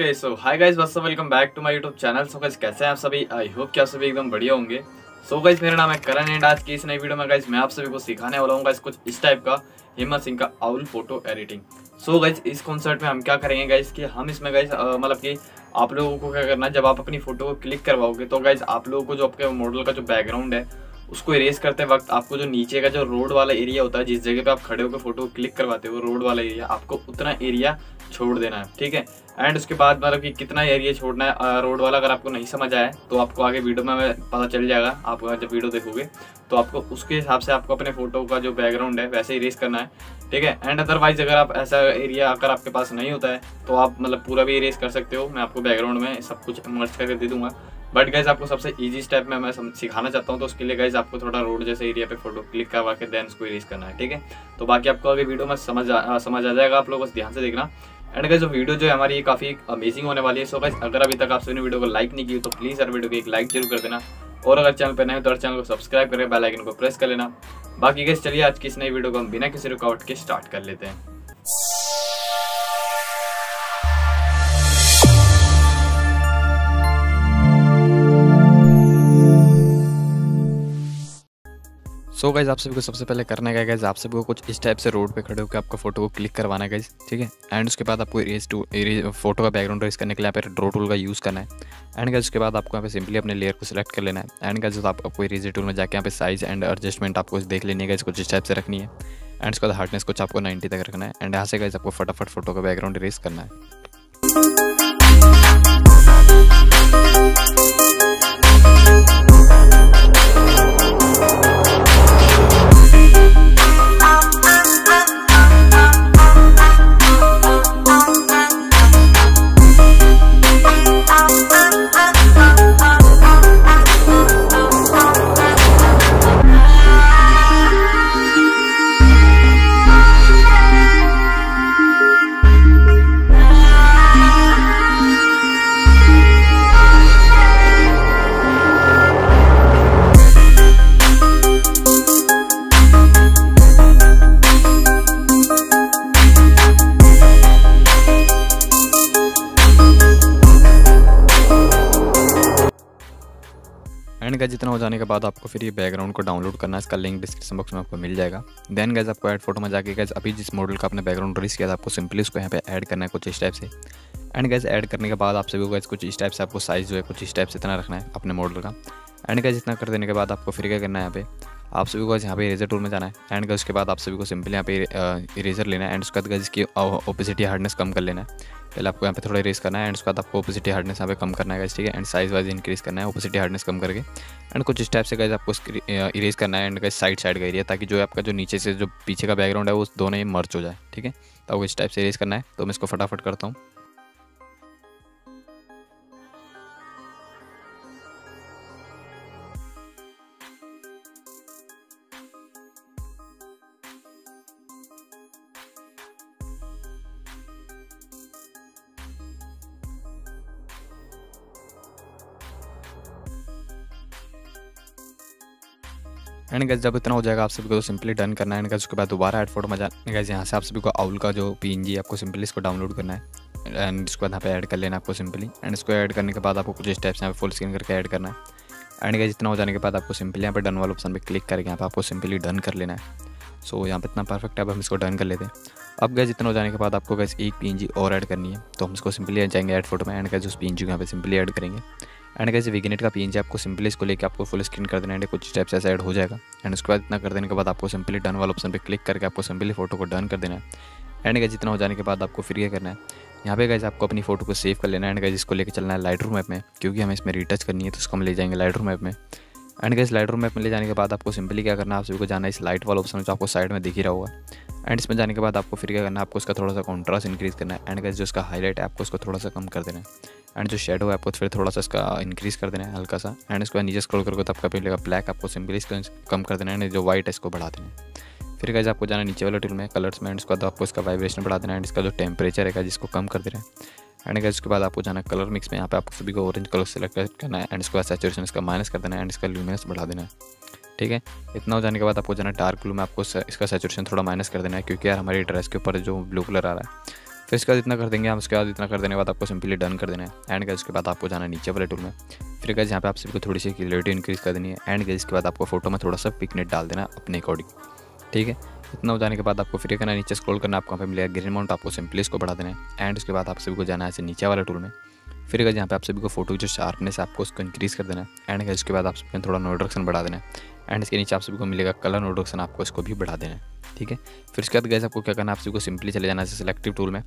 Okay so hi guys बस welcome back to my YouTube channel so guys कैसे हैं आप सभी? आई होप कि आप सभी एकदम बढ़िया होंगे। सो so गाइस मेरा नाम है करण एंड आज की इस नई वीडियो में गाइस मैं आप सभी को सिखाने वाला हूँ गाइस कुछ इस टाइप का हिम्मत सिंह का owl photo editing so guys इस कॉन्सर्ट में हम क्या करेंगे गाइस कि हम इसमें गाइस मतलब कि आप लोगों को क्या करना जब आप अपनी फ़ोटो को क्लिक करवाओगे तो गाइज़ आप लोगों को जो आपके मॉडल का जो बैकग्राउंड है, उसको इरेज करते वक्त आपको जो नीचे का जो रोड वाला एरिया होता है, जिस जगह पे आप खड़े होकर फ़ोटो क्लिक करवाते हो रोड वाला एरिया आपको उतना एरिया छोड़ देना है, ठीक है? एंड उसके बाद मतलब कि कितना एरिया छोड़ना है रोड वाला अगर आपको नहीं समझ आए तो आपको आगे वीडियो में पता चल जाएगा, आप जब वीडियो देखोगे तो आपको उसके हिसाब से आपको अपने फ़ोटो का जो बैकग्राउंड है, वैसे इरेज करना है, ठीक है? एंड अदरवाइज़ अगर आप ऐसा एरिया अगर आपके पास नहीं होता है तो आप मतलब पूरा भी इरेज कर सकते हो, मैं आपको बैकग्राउंड में सब कुछ मर्ज करके दे दूँगा। बट गाइज़ आपको सबसे ईजी स्टेप में मैं सिखाना चाहता हूँ तो उसके लिए गाइज़ आपको थोड़ा रोड जैसे एरिया पे फ़ोटो क्लिक करवा के देन उसको इरेज करना है, ठीक है? तो बाकी आपको अगर वीडियो में समझ समझ आ जाएगा, आप लोग बस ध्यान से देखना। एंड गाइज़ वीडियो जो है हमारी ये काफ़ी अमेजिंग होने वाली है। सो गाइज़ अगर अभी तक आप वीडियो को लाइक नहीं की तो प्लीज़ हर वीडियो को एक लाइक ज़रूर कर देना। और अगर चैनल पर नए तो चैनल को सब्सक्राइब करके बेल आइकन को प्रेस कर लेना। बाकी गाइस चलिए आज की इस नई वीडियो को हम बिना किसी रुकावट के स्टार्ट कर लेते हैं। सो गाइज़ आप सभी को सबसे पहले करना है गाइज़ आप सभी को कुछ इस टाइप से रोड पे खड़े होकर आपका फ़ोटो को क्लिक करवाना है गाइज़ ठीक है? एंड उसके बाद आपको इरेज टू इरेज फ़ोटो का बैकग्राउंड रेस करने के लिए यहाँ पे ड्रो टूल का यूज़ करना है। एंड गाइज़ उसके बाद आपको यहाँ पे सिंपली अपने लेयर को सिलेक्ट कर लेना है। एंड गाइज़ आपको इरेज टूल में जाकर यहाँ पे साइज़ एंड एडजस्टमेंट आपको देख लेनी है गाइज़ कुछ इस टाइप से रखनी है। एंड उसके बाद हार्डनेस कुछ आपको नाइन्टी तक रखना है। एंड यहाँ से गाइज़ आपको फटाफट फ़ोटो का बैकग्राउंड इरेज करना है। एंड गैज इतना हो जाने के बाद आपको फिर ये बैकग्राउंड को डाउनलोड करना है। इसका लिंक डिस्क्रिप्शन बॉक्स में आपको मिल जाएगा। देन गैज आपको ऐड फ़ोटो में जाके गैज अभी जिस मॉडल का आपने बैकग्राउंड रिलीज़ किया था, आपको सिंपली उसको यहाँ पे ऐड करना है कुछ इस टाइप से। एंड गैज ऐड करने के बाद आप सभी को गैज कुछ इस टाइप से आपको साइज़ जो है, कुछ इस टाइप से इतना रखना है अपने मॉडल का। एंड गैज इतना कर देने के बाद आपको फिर क्या करना है यहाँ पे? आप सभी को यहाँ पे इरेजर टूल में जाना है। एंड गैज उसके बाद आप सभी को सिंपली यहाँ पे इरेजर लेना है। एंड उसके बाद गैज ओपिसिटी हार्डनेस कम कर लेना है। पहले आपको यहाँ पे थोड़ा इरेज करना है। एंड उसके बाद आपको ओपिसिटी हार्डनेस यहाँ पे कम करना है गज ठीक है? एंड साइज़ वाइज इंक्रीज करना है ओपिसिटी हार्डनेस कम करके। एंड कुछ इस टाइप से गैस आपको इरेज करना है। एंड गैस साइड साइड का एरिया ताकि जो आपका जो नीचे से जो पीछे का बैकग्राउंड है, वो दोनों ही मर्च हो जाए, ठीक है? तो आपको इस टाइप से इरेज करना है। तो मैं इसको फटाफट करता हूँ। एंड गैस जब इतना हो जाएगा, आप सभी को तो सिंपली डन करना है। एंड गैस उसके बाद दोबारा एड फ़ोटो में जाने गैस यहाँ से आप सभी को आउल का जो पी आपको सिंपली इसको डाउनलोड करना है। एंड इसको यहाँ पे ऐड कर लेना आपको सिंपली एंड इसको ऐड करने के बाद आपको कुछ स्टेप्स यहाँ पे फुल स्क्रीन करके ऐड करना है। एंड गैस इतना हो जाने के बाद आपको सिंपली यहाँ पे डन वाले ऑप्शन पे क्लिक करके यहाँ पे आपको सिंपली डन कर लेना है। सो यहाँ पे इतना परफेक्ट है, अब हम इसको डन कर लेते हैं। अब गैस इतना हो जाने के बाद आपको गैस एक पी और ऐड करनी है। तो हम इसको सिंपली जाएँगे ऐड फ़ोटो में। एंड गैस उस पीएनजी को यहाँ पे सिंपली ऐड करेंगे। एंड कैसे विगनेट का पी आपको सिंपली इसको लेकर आपको फुल स्क्रीन कर देना है। कुछ स्टेप्स ऐसा ऐड हो जाएगा। एंड उसके बाद इतना कर देने के बाद आपको सिंपली डन वाला ऑप्शन पर क्लिक करके आपको सिंपली फ़ोटो को डन कर देना है। एंड गैस इतना हो जाने के बाद आपको फिर यह करना है। यहाँ पे गैस आपको अपनी फ़ोटो को सेव कर लेना है। एंड गैस इसको लेकर चलना है लाइट रूम ऐप में, क्योंकि हमें इसमें रिटच करनी है तो उसको हम ले जाएँगे लाइट रूम ऐप में। एंड गैस लाइट रूम में ले जाने के बाद आपको सिंपली क्या करना है, आप सभी को जाना है इस लाइट वाला ऑप्शन जो आपको साइड में दिख ही रहा होगा। एंड इसमें जाने के बाद आपको फिर क्या करना है, आपको उसका थोड़ा सा कॉन्ट्रास्ट इंक्रीज करना है। एंड गैस जो उसका हाईलाइट है, आपको उसको थोड़ा सा कम कर देना है। एंड जो शेडो है, आपको फिर थोड़ा सा इसका इंक्रीज़ कर देना है, हल्का सा। एंड इसके नीचे स्क्रॉल करोगे तो आपका पहले ब्लैक आपको सिंपली इसको कम कर देना है जो वाइट है, इसको बढ़ा देना है। फिर गैस आपको जाना नीचे वाले टूल में कलर्स में एंड उसके आपको इसका वाइब्रेशन बढ़ा देना है। एंड इसका जो टेम्परेचर है जिसको कम कर देना है। एंड गैस उसके बाद आपको जाना कलर मिक्स में। यहाँ पे आपको सभी को ऑरेंज कलर सेलेक्ट करना है एंड इसके बाद सेचुरेशन इसका माइनस कर देना है एंड इसका ल्यूमिनस बढ़ा देना है। ठीक है? इतना हो जाने के बाद आपको जाना डार्क ब्लू में। आपको इसका सेचुरेशन थोड़ा माइनस कर देना है क्योंकि यार हमारी ड्रेस के ऊपर जो ब्लू कलर आ रहा है। फिर इसके बाद इतना कर देंगे हम। उसके बाद इतना कर देने के बाद आपको सिंपली डन कर देना है। एंड गैस उसके बाद आपको जाना नीचे वाले टूल में। फिर गैस यहाँ पे आप सभी को थोड़ी सी क्लियरिटी इंक्रीज़ कर देनी है। एंड गैस इसके बाद आपको फ़ोटो में थोड़ा सा पिकनेट डाल देना अपने अकॉर्डिंग ठीक है? इतना हो जाने के बाद आपको फिर करना नीचे स्क्रॉल करना, आपको यहाँ पर मिलेगा ग्रीन अमाउंट आपको सिंपली इसको बढ़ा देना है। एंड उसके बाद आप सभी को जाना है ऐसे नीचे वाले टूल में। फिर अगर जहाँ पे आप सभी को फ़ोटो जो शार्पनेस है, आपको उसको इंक्रीज़ कर देना है। एंड उसके बाद आप सभी थोड़ा नोट्रक्शन बढ़ा देना है। एंड इसके नीचे आप सभी को मिलेगा कलर नोडक्शन आपको इसको भी बढ़ा देना है। ठीक है? फिर उसके बाद गैस आपको क्या करना है? आप सभी को सिंपली चले जाना है सिलेक्टिव टूल में।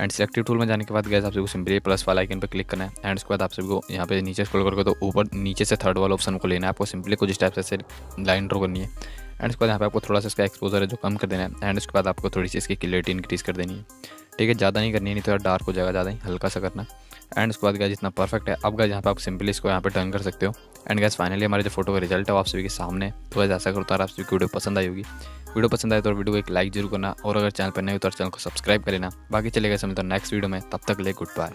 एंड सिलेक्टिव टूल में जाने के बाद गैस आप सबको सिंपली प्लस वाला आइकन पर क्लिक करना है। एंड उसके बाद आप सबको यहाँ पे नीचे स्क्रॉल करके तो ऊपर नीचे से थर्ड वाला ऑप्शन को लेना है। आपको सिंपली कुछ स्टेप से लाइन ड्रॉ करनी है। एंड उसके बाद यहाँ पे आपको थोड़ा सा इसका एक्सपोजर है जो कम कर देना है। एंड उसके बाद आपको थोड़ी सी इसकी क्लियरिटी इंक्रीज़ कर देनी है। ठीक है, ज़्यादा नहीं करनी है, नहीं थोड़ा डार्क हो जाएगा, ज़्यादा ही हल्का सा करना। एंड उसके बाद गैस जितना परफेक्ट है। अब गैस यहाँ पे आप सिंपली इसको यहाँ पे डन कर सकते हो। एंड गैस फाइनली हमारे जो फ़ोटो का रिज़ल्ट है आप सभी के सामने तो गैस ऐसा करता है आप सभी की वीडियो पसंद आई होगी। वीडियो पसंद आए तो वीडियो को एक लाइक ज़रूर करना। और अगर चैनल पर नहीं हो तो चैनल को सब्सक्राइब कर लेना। बाकी चलेगा समझता नेक्स्ट वीडियो में। तब तक ले गुड बाय